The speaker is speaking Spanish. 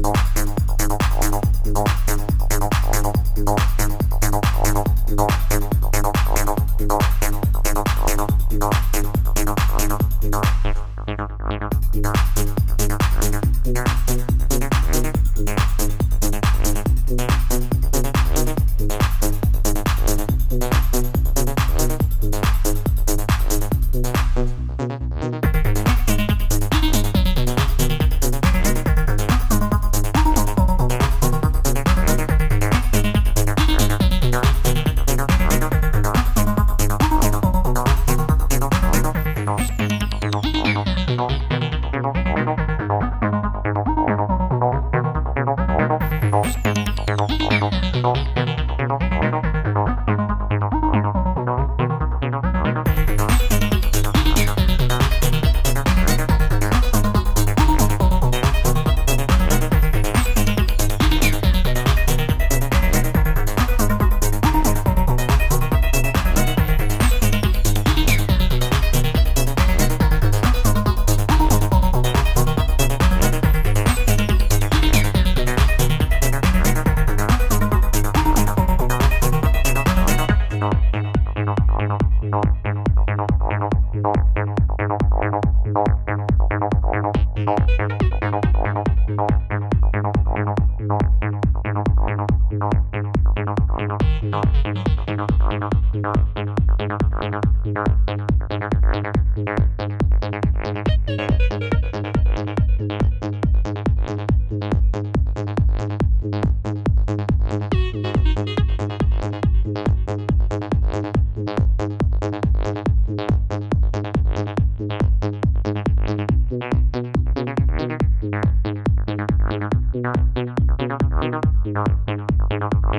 nossa. の、の、の、の、enough, enough, enough, enough, enough, enough, enough,